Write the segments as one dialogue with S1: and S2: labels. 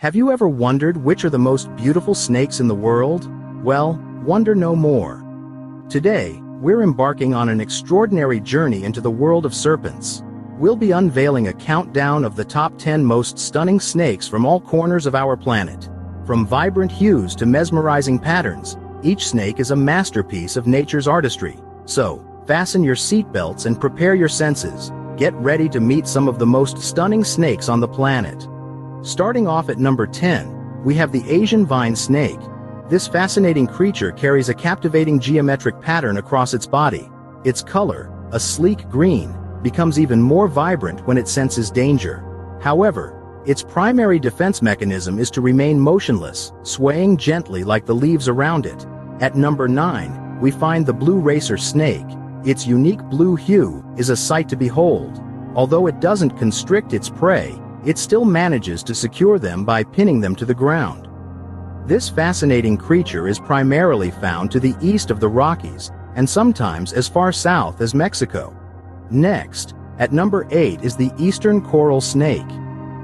S1: Have you ever wondered which are the most beautiful snakes in the world? Well, wonder no more. Today, we're embarking on an extraordinary journey into the world of serpents. We'll be unveiling a countdown of the top 10 most stunning snakes from all corners of our planet. From vibrant hues to mesmerizing patterns, each snake is a masterpiece of nature's artistry. So, fasten your seatbelts and prepare your senses. Get ready to meet some of the most stunning snakes on the planet. Starting off at number 10, we have the Asian vine snake. This fascinating creature carries a captivating geometric pattern across its body. Its color, a sleek green, becomes even more vibrant when it senses danger. However, its primary defense mechanism is to remain motionless, swaying gently like the leaves around it. At number 9, we find the blue racer snake. Its unique blue hue is a sight to behold. Although it doesn't constrict its prey, it still manages to secure them by pinning them to the ground. This fascinating creature is primarily found to the east of the Rockies and sometimes as far south as Mexico. Next, at number 8 is the eastern coral snake.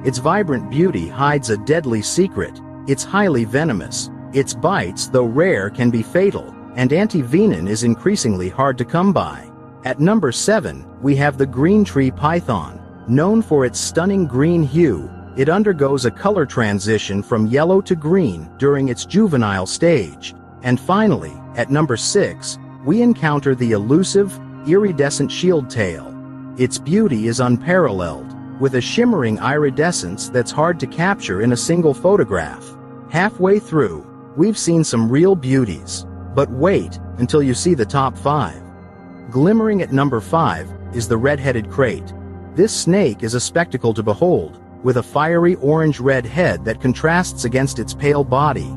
S1: Its vibrant beauty hides a deadly secret. It's highly venomous. Its bites, though rare, can be fatal, and antivenin is increasingly hard to come by. At number 7, we have the green tree python. Known for its stunning green hue, it undergoes a color transition from yellow to green during its juvenile stage. And finally, at number 6, we encounter the elusive, iridescent shield tail. Its beauty is unparalleled, with a shimmering iridescence that's hard to capture in a single photograph. Halfway through, we've seen some real beauties. But wait until you see the top 5. Glimmering at number 5 is the red-headed krait. This snake is a spectacle to behold, with a fiery orange-red head that contrasts against its pale body.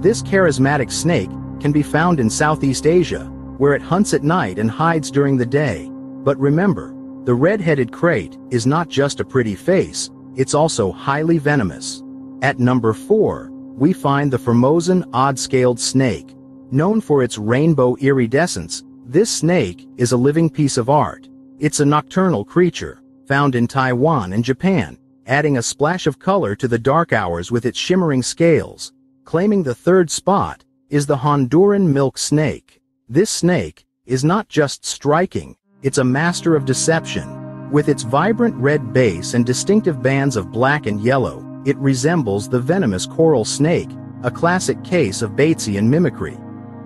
S1: This charismatic snake can be found in Southeast Asia, where it hunts at night and hides during the day. But remember, the red-headed krait is not just a pretty face, it's also highly venomous. At number 4, we find the Formosan odd-scaled snake. Known for its rainbow iridescence, this snake is a living piece of art. It's a nocturnal creature, found in Taiwan and Japan, adding a splash of color to the dark hours with its shimmering scales. Claiming the third spot is the Honduran milk snake. This snake is not just striking, it's a master of deception. With its vibrant red base and distinctive bands of black and yellow, it resembles the venomous coral snake, a classic case of Batesian mimicry.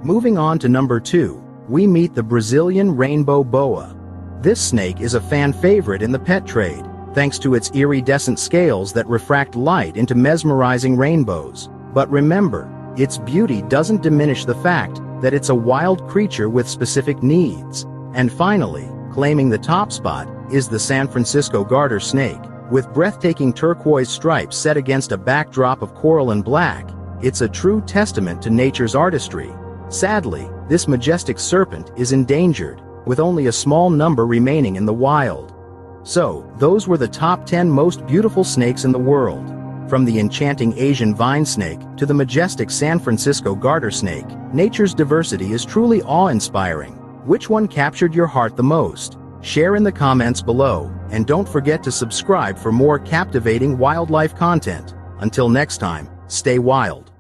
S1: Moving on to number 2, we meet the Brazilian rainbow boa, this snake is a fan favorite in the pet trade, thanks to its iridescent scales that refract light into mesmerizing rainbows. But remember, its beauty doesn't diminish the fact that it's a wild creature with specific needs. And finally, claiming the top spot is the San Francisco garter snake. With breathtaking turquoise stripes set against a backdrop of coral and black, it's a true testament to nature's artistry. Sadly, this majestic serpent is endangered, with only a small number remaining in the wild. So, those were the top 10 most beautiful snakes in the world. From the enchanting Asian vine snake to the majestic San Francisco garter snake, nature's diversity is truly awe-inspiring. Which one captured your heart the most? Share in the comments below, and don't forget to subscribe for more captivating wildlife content. Until next time, stay wild.